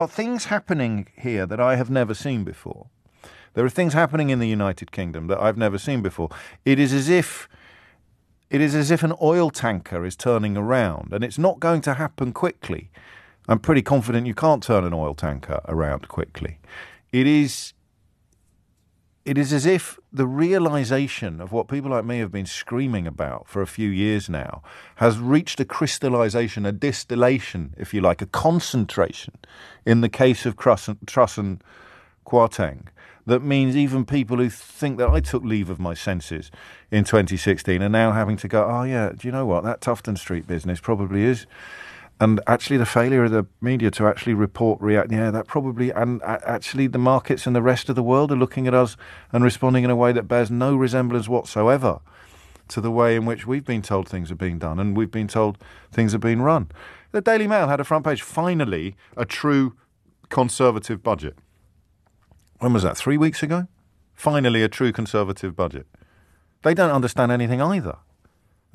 are things happening here that I have never seen before. There are things happening in the United Kingdom that I've never seen before. It is as if it is as if an oil tanker is turning around, and it's not going to happen quickly. I'm pretty confident you can't turn an oil tanker around quickly. It is it is as if the realization of what people like me have been screaming about for a few years now has reached a crystallization, a distillation, if you like, a concentration in the case of Truss and, Truss Kwarteng that means even people who think that I took leave of my senses in 2016 are now having to go, oh, yeah, do you know what? That Tufton Street business probably is and actually the failure of the media to actually report react yeah that probably and actually the markets and the rest of the world are looking at us and responding in a way that bears no resemblance whatsoever to the way in which we've been told things are being done and we've been told things are being run. The daily mail had a front page finally a true conservative budget. When was that? 3 weeks ago? Finally a true conservative budget. They don't understand anything either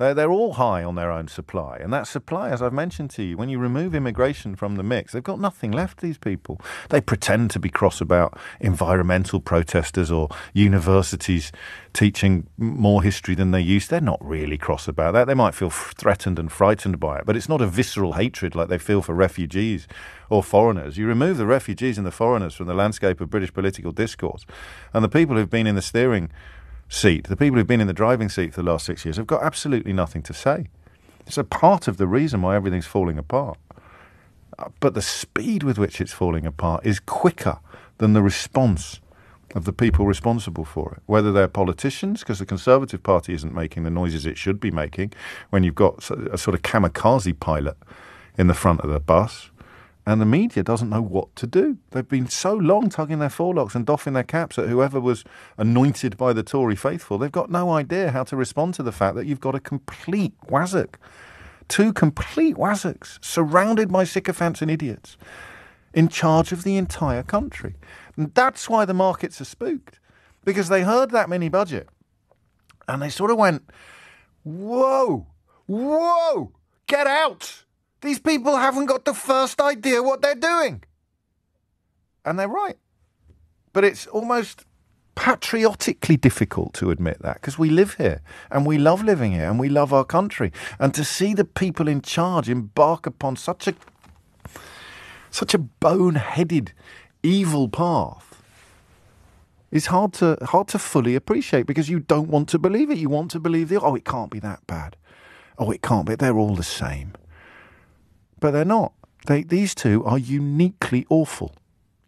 they're, they're all high on their own supply. And that supply, as I've mentioned to you, when you remove immigration from the mix, they've got nothing left, these people. They pretend to be cross about environmental protesters or universities teaching more history than they used. They're not really cross about that. They might feel threatened and frightened by it, but it's not a visceral hatred like they feel for refugees or foreigners. You remove the refugees and the foreigners from the landscape of British political discourse, and the people who've been in the steering seat, the people who've been in the driving seat for the last six years, have got absolutely nothing to say. It's a part of the reason why everything's falling apart. Uh, but the speed with which it's falling apart is quicker than the response of the people responsible for it, whether they're politicians, because the Conservative Party isn't making the noises it should be making when you've got a sort of kamikaze pilot in the front of the bus, and the media doesn't know what to do. They've been so long tugging their forelocks and doffing their caps at whoever was anointed by the Tory faithful. They've got no idea how to respond to the fact that you've got a complete wazzock, two complete wazzocks surrounded by sycophants and idiots in charge of the entire country. And that's why the markets are spooked because they heard that mini budget and they sort of went, whoa, whoa, get out these people haven't got the first idea what they're doing. And they're right. But it's almost patriotically difficult to admit that because we live here and we love living here and we love our country. And to see the people in charge embark upon such a such a bone-headed, evil path is hard to hard to fully appreciate because you don't want to believe it. You want to believe the oh, it can't be that bad. Oh, it can't be. They're all the same but they're not. They, these two are uniquely awful.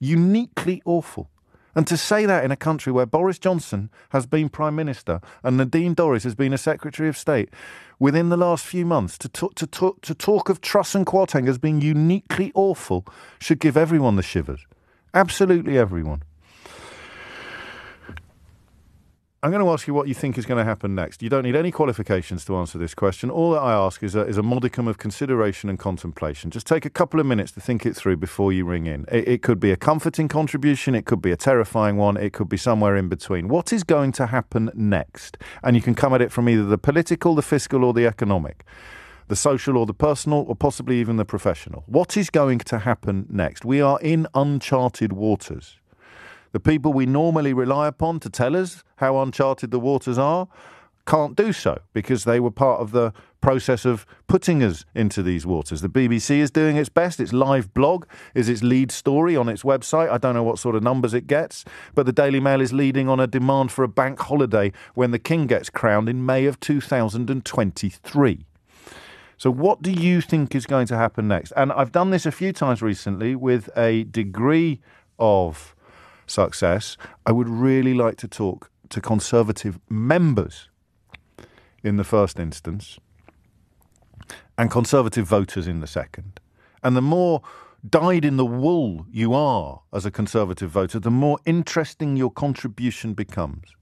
Uniquely awful. And to say that in a country where Boris Johnson has been Prime Minister and Nadine Dorries has been a Secretary of State within the last few months, to, talk, to, talk, to talk of Truss and Kwarteng as being uniquely awful should give everyone the shivers. Absolutely everyone. I'm going to ask you what you think is going to happen next. You don't need any qualifications to answer this question. All that I ask is a, is a modicum of consideration and contemplation. Just take a couple of minutes to think it through before you ring in. It, it could be a comforting contribution, it could be a terrifying one, it could be somewhere in between. What is going to happen next? And you can come at it from either the political, the fiscal, or the economic the social or the personal, or possibly even the professional. What is going to happen next? We are in uncharted waters. The people we normally rely upon to tell us how uncharted the waters are can't do so because they were part of the process of putting us into these waters. The BBC is doing its best. Its live blog is its lead story on its website. I don't know what sort of numbers it gets, but the Daily Mail is leading on a demand for a bank holiday when the King gets crowned in May of 2023. So, what do you think is going to happen next? And I've done this a few times recently with a degree of success, I would really like to talk to Conservative members in the first instance and Conservative voters in the second. And the more dyed in the wool you are as a Conservative voter, the more interesting your contribution becomes.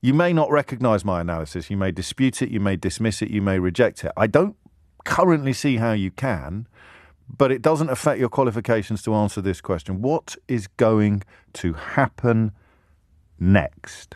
You may not recognise my analysis. You may dispute it, you may dismiss it, you may reject it. I don't currently see how you can but it doesn't affect your qualifications to answer this question. What is going to happen next?